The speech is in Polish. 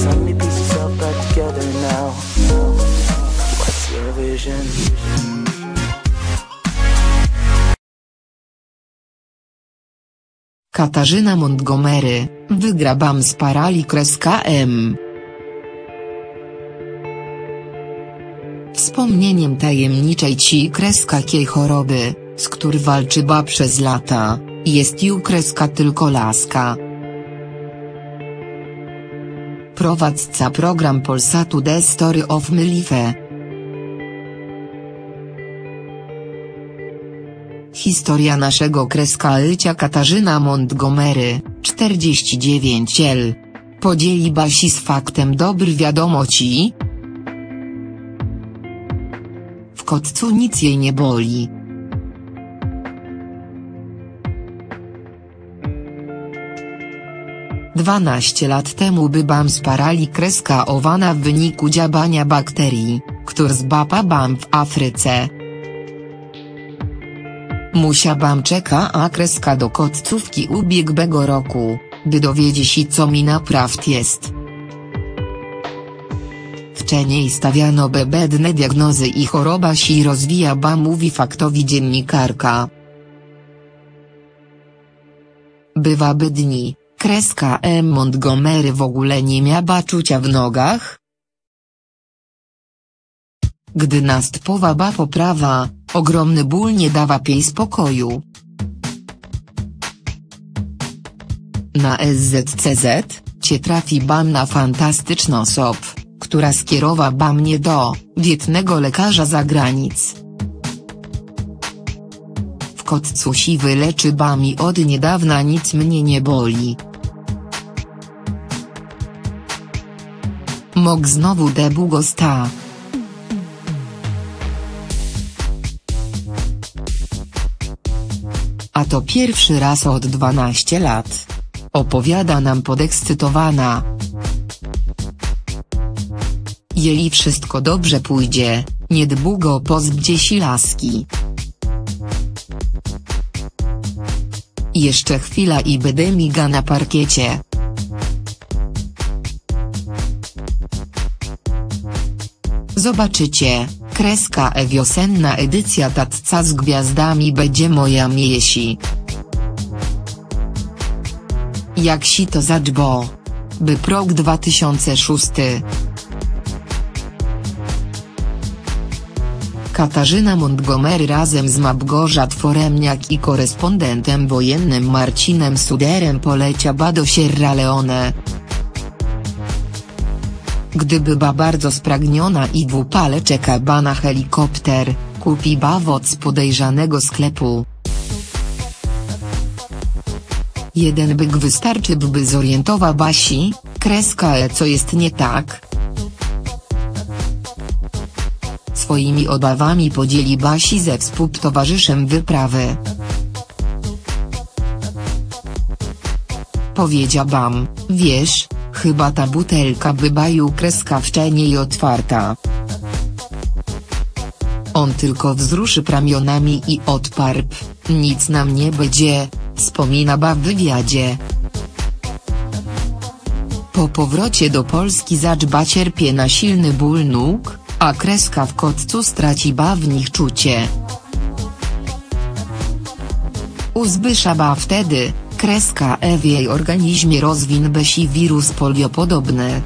Sum me piece yourself back together now. What's your vision? Katarzyna Montgomery, wygra BAM z parali kreska M. Wspomnieniem tajemniczej ci kreska kiej choroby, z któr walczy ba przez lata, jest ju kreska tylko laska. Prowadzca program Polsatu The Story of Mylife. Historia naszego kreska Lycia Katarzyna Montgomery, 49 L. Podzieli Basi z faktem dobry wiadomo ci? W kotcu nic jej nie boli. Dwanaście lat temu bybam sparali kreska owana w wyniku dziabania bakterii, który zbapa bam w Afryce. Musia bam czeka a kreska do kotcówki ubiegłego roku, by dowiedzieć się co mi naprawd jest. Wcześniej stawiano bebedne diagnozy i choroba się rozwija ba mówi faktowi dziennikarka. Bywa by dni, kreska M. Montgomery w ogóle nie miała czucia w nogach? Gdy następowa ba poprawa, ogromny ból nie dawa jej spokoju. Na SZCZ, cię trafi bam na fantastyczną która skierowa mnie do wietnego lekarza za granic. W kotcu siwy leczy bami od niedawna nic mnie nie boli. Mog znowu debugo sta. A to pierwszy raz od 12 lat. Opowiada nam podekscytowana. Jeli wszystko dobrze pójdzie, niedługo pozbdzie się laski. Jeszcze chwila i będę miga na parkiecie. Zobaczycie, kreska e wiosenna edycja Tatca z gwiazdami będzie moja miesi. Jak si to zadźbo. By prog 2006. Katarzyna Montgomery razem z Małgorzat Foremniak i korespondentem wojennym Marcinem Suderem poleciała do Sierra Leone. Gdyby ba bardzo spragniona i w upale czeka ba na helikopter, kupi ba woc podejrzanego sklepu. Jeden byk wystarczy by zorientowa Basi, kreska e co jest nie tak. Swoimi obawami podzieli Basi ze współtowarzyszem wyprawy. Powiedzia Bam, wiesz, chyba ta butelka bybaju kreska wcześniej otwarta. On tylko wzruszy ramionami i odparł, nic nam nie będzie, wspomina Ba w wywiadzie. Po powrocie do Polski zaczba cierpie na silny ból nóg, a kreska w kotcu straci ba w nich czucie. Uzbysza ba wtedy, kreska E w jej organizmie rozwin besi wirus poliopodobny.